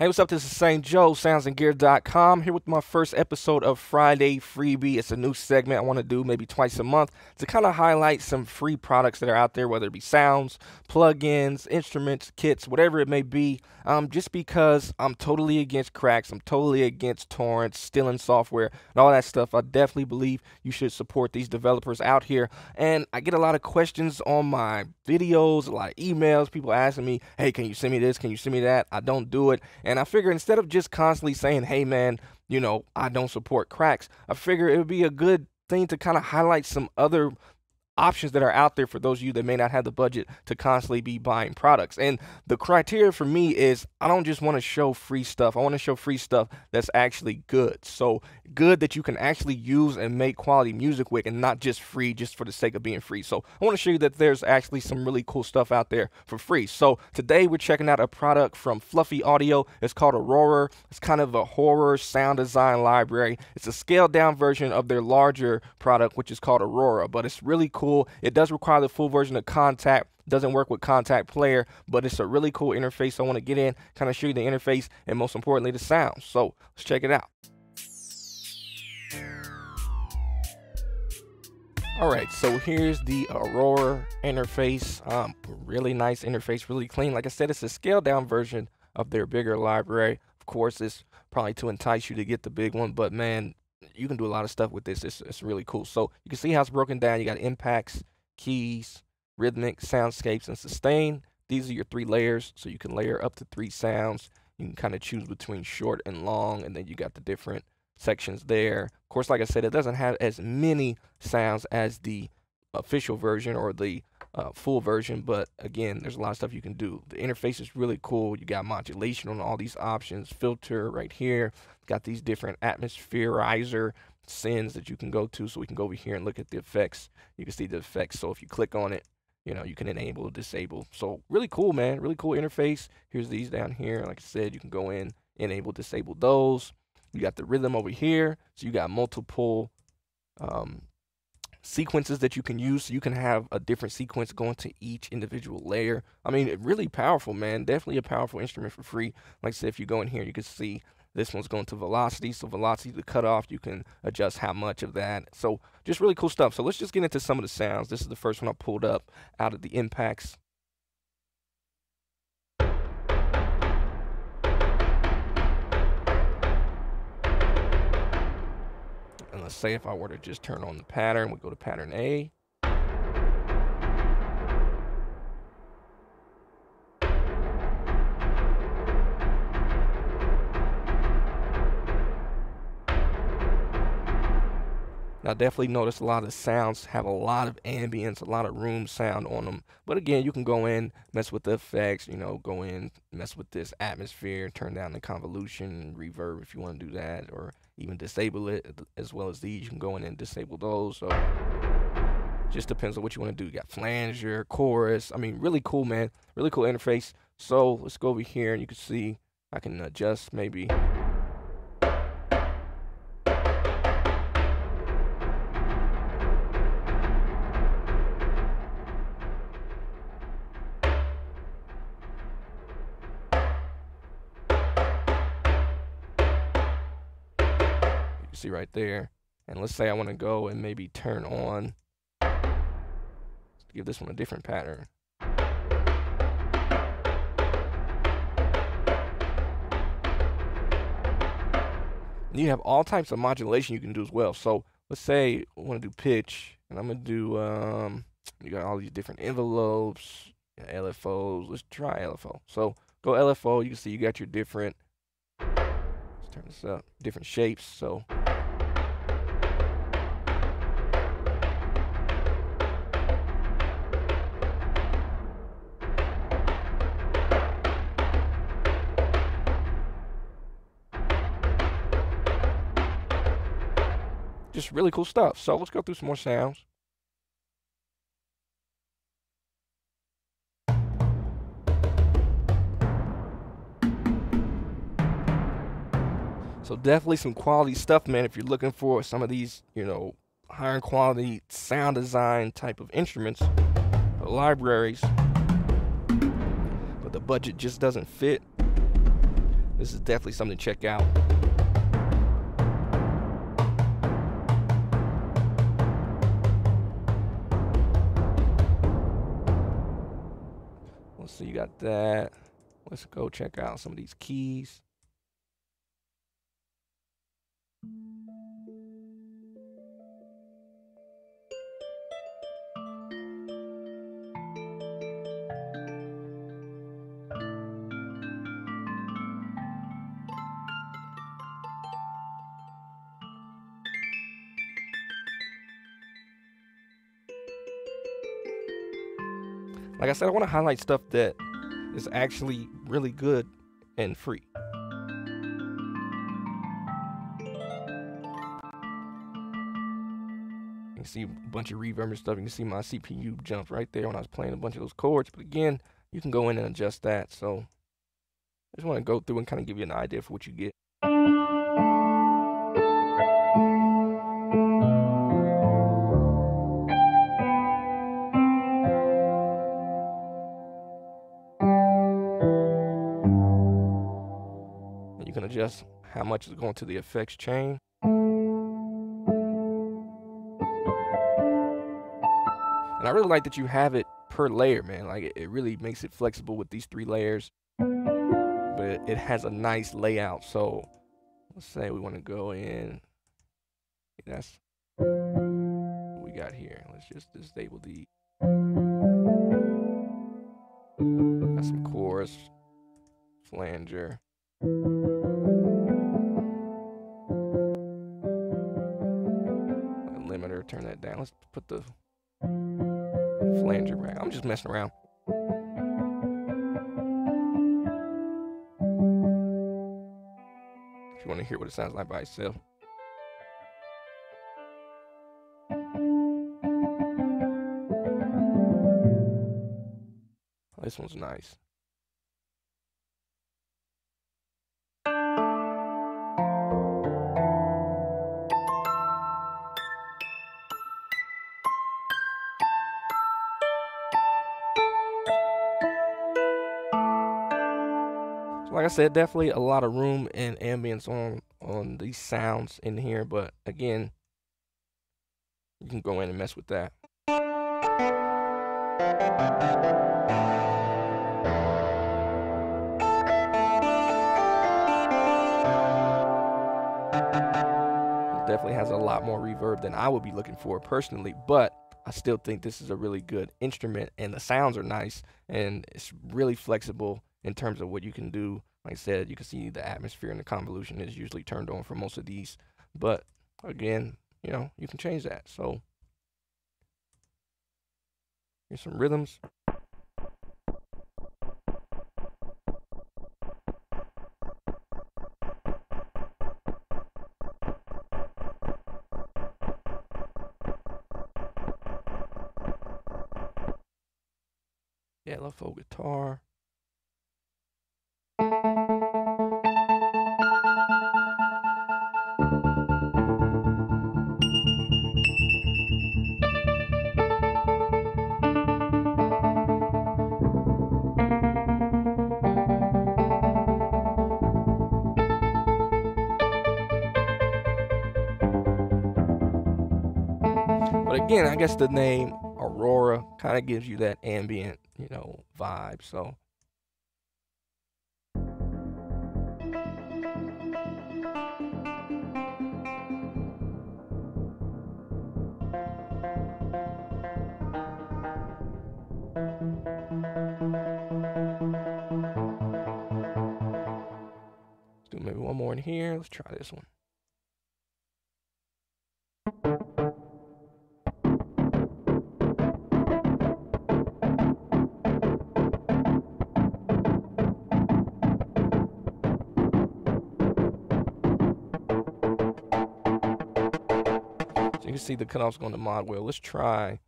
Hey, what's up? This is St. Joe, soundsandgear.com, here with my first episode of Friday Freebie. It's a new segment I want to do maybe twice a month to kind of highlight some free products that are out there, whether it be sounds, plugins, instruments, kits, whatever it may be. Um, just because I'm totally against cracks, I'm totally against torrents, stealing software, and all that stuff. I definitely believe you should support these developers out here. And I get a lot of questions on my videos, a lot of emails, people asking me, hey, can you send me this? Can you send me that? I don't do it. I figure instead of just constantly saying, hey, man, you know, I don't support cracks, I figure it would be a good thing to kind of highlight some other options that are out there for those of you that may not have the budget to constantly be buying products. And the criteria for me is I don't just want to show free stuff. I want to show free stuff that's actually good. So good that you can actually use and make quality music with and not just free just for the sake of being free. So I want to show you that there's actually some really cool stuff out there for free. So today we're checking out a product from Fluffy Audio. It's called Aurorror. It's kind of a horror sound design library. It's a scaled down version of their larger product, which is called Aurora, but it's really cool cool. It does require the full version of Kontakt. Doesn't work with Kontakt Player, but it's a really cool interface. I want to get in, kind of show you the interface, and most importantly, the sound. So let's check it out. All right, so here's the Aurorror interface. Um, really nice interface, really clean. Like I said, it's a scaled down version of their bigger library. Of course, it's probably to entice you to get the big one, but man, you can do a lot of stuff with this. It's, it's really cool. So you can see how it's broken down. You got impacts, keys, rhythmic, soundscapes, and sustain. These are your three layers. So you can layer up to three sounds. You can kind of choose between short and long, and then you got the different sections there. Of course, like I said, it doesn't have as many sounds as the official version or the uh, full version, but again, there's a lot of stuff you can do. The interface is really cool. You got modulation on all these options, filter right here. Got these different atmospherizer sends that you can go to. So we can go over here and look at the effects. You can see the effects. So if you click on it, you know, you can enable, disable. So really cool, man. Really cool interface. Here's these down here. Like I said, you can go in, enable, disable those. You got the rhythm over here. So you got multiple um, sequences that you can use so you can have a different sequence going to each individual layer. I mean, really powerful, man. Definitely a powerful instrument for free. Like I said, if you go in here, you can see this one's going to velocity. So velocity, the cutoff, you can adjust how much of that. So just really cool stuff. So let's just get into some of the sounds. This is the first one I pulled up out of the impacts. Let's say if I were to just turn on the pattern, we go to pattern A. Now definitely notice a lot of sounds have a lot of ambience, a lot of room sound on them. But again, you can go in, mess with the effects, you know, go in, mess with this atmosphere, turn down the convolution, reverb if you want to do that, or even disable it as well as these. You can go in and disable those. So just depends on what you want to do. You got flanger, chorus. I mean, really cool, man. Really cool interface. So let's go over here and you can see I can adjust maybe right there. And let's say I want to go and maybe turn on, give this one a different pattern. you have all types of modulation you can do as well. So let's say I want to do pitch, and I'm gonna do um, you got all these different envelopes, LFOs. Let's try LFO. So go LFO. You can see you got your different. Let's turn this up. Different shapes. So just really cool stuff. So let's go through some more sounds. So definitely some quality stuff, man. If you're looking for some of these, you know, higher quality sound design type of instruments, libraries, but the budget just doesn't fit this is definitely something to check out. Let's you got that. Let's go check out some of these keys. Like I said, I want to highlight stuff that is actually really good and free. You can see a bunch of reverb and stuff. You can see my CPU jumped right there when I was playing a bunch of those chords. But again, you can go in and adjust that. So I just want to go through and kind of give you an idea for what you get. How much is going to the effects chain. And I really like that you have it per layer, man. Like it, really makes it flexible with these three layers. But it, it has a nice layout. So let's say we want to go in. That's what we got here. Let's just disable the got some chorus, flanger. Turn that down. Let's put the flanger back. I'm just messing around. If you want to hear what it sounds like by itself. This one's nice. Said, definitely a lot of room and ambience on on these sounds in here, but again, you can go in and mess with that. It definitely has a lot more reverb than I would be looking for personally, but I still think this is a really good instrument and the sounds are nice and it's really flexible in terms of what you can do. Like I said, you can see the atmosphere and the convolution is usually turned on for most of these. But again, you know, you can change that. So here's some rhythms. Yellow folk guitar. Again, I guess the name Aurora kind of gives you that ambient, you know, vibe. So Let's do maybe one more in here. Let's try this one. You can see the cutoffs going to mod wheel. Let's try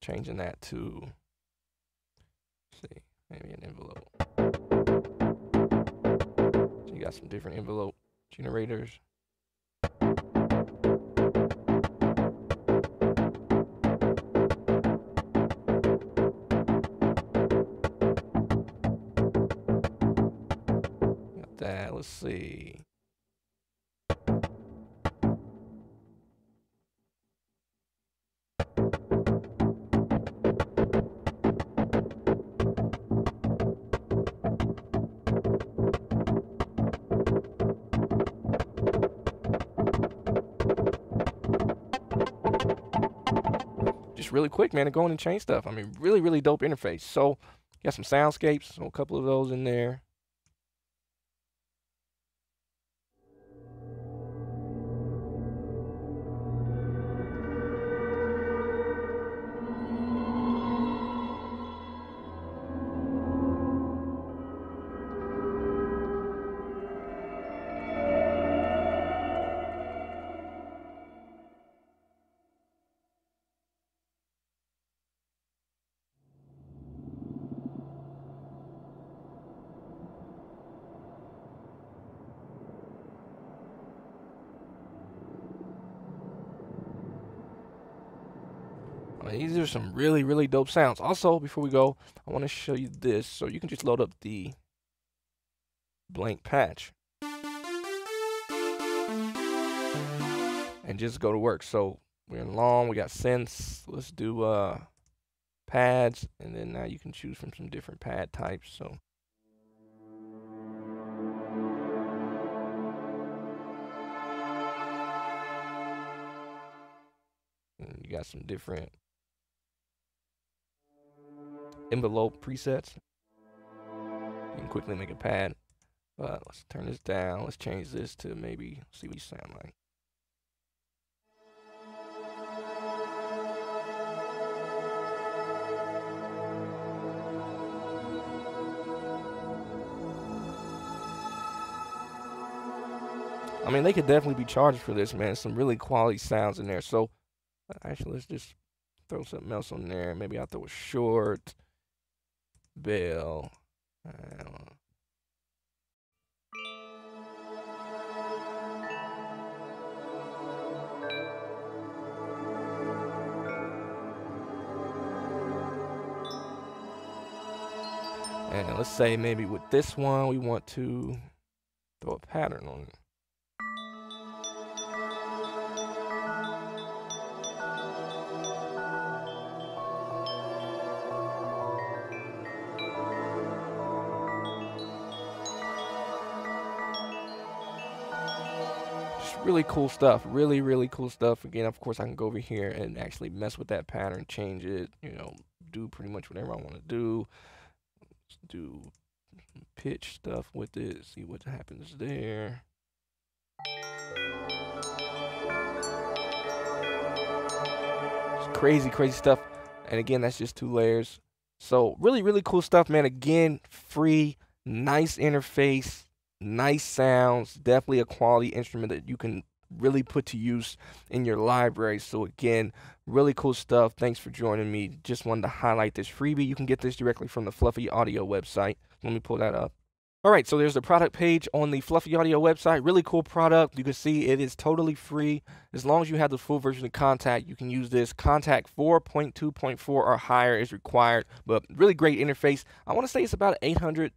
changing that to, see, maybe an envelope. So you got some different envelope generators. Got that. let's see. Really quick, man, to go in and change stuff. I mean, really, really dope interface. So, got some soundscapes, so a couple of those in there. These are some really, really dope sounds. Also, before we go, I want to show you this. So you can just load up the blank patch. And just go to work. So we're in long, we got synths. Let's do uh pads, and then now you can choose from some different pad types. So you got some different envelope presets. You can quickly make a pad. But let's turn this down. Let's change this to maybe see what you sound like. I mean, they could definitely be charged for this, man. Some really quality sounds in there. So, actually, let's just throw something else on there. Maybe I'll throw a short. Bill. And let's say maybe with this one, we want to throw a pattern on it. Really cool stuff. Really, really cool stuff. Again, of course, I can go over here and actually mess with that pattern, change it, you know, do pretty much whatever I want to do. Let's do pitch stuff with it, see what happens there. Crazy, crazy stuff. And again, that's just two layers. So really, really cool stuff, man. Again, free, nice interface nice sounds, definitely a quality instrument that you can really put to use in your library. So again, really cool stuff. Thanks for joining me. Just wanted to highlight this freebie. You can get this directly from the Fluffy Audio website. Let me pull that up. All right, so there's the product page on the Fluffy Audio website. Really cool product. You can see it is totally free. As long as you have the full version of Kontakt, you can use this. Kontakt 4.2.4 or higher is required, but really great interface. I want to say it's about 800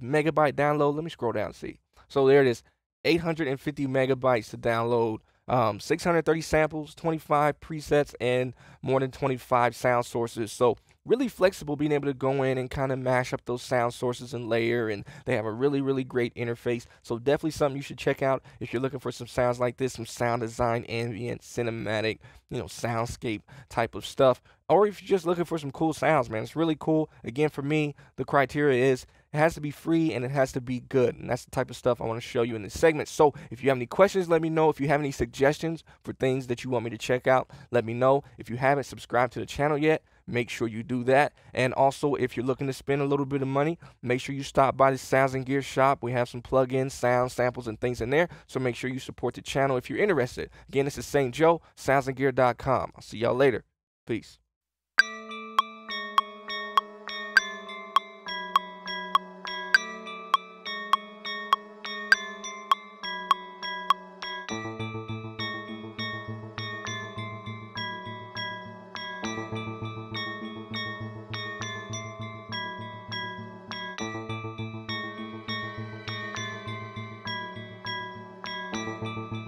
megabyte download. Let me scroll down and see. So there it is, 850 megabytes to download. Um, 630 samples, 25 presets, and more than 25 sound sources. So really flexible, being able to go in and kind of mash up those sound sources and layer. And they have a really, really great interface. So definitely something you should check out if you're looking for some sounds like this, some sound design, ambient, cinematic, you know, soundscape type of stuff. Or if you're just looking for some cool sounds, man, it's really cool. Again, for me, the criteria is it has to be free and it has to be good. And that's the type of stuff I want to show you in this segment. So if you have any questions, let me know. If you have any suggestions for things that you want me to check out, let me know. If you haven't subscribed to the channel yet, make sure you do that. And also, if you're looking to spend a little bit of money, make sure you stop by the Sounds and Gear shop. We have some plugins, sound samples, and things in there. So make sure you support the channel if you're interested. Again, this is St. Joe, soundsandgear.com. I'll see y'all later. Peace. You.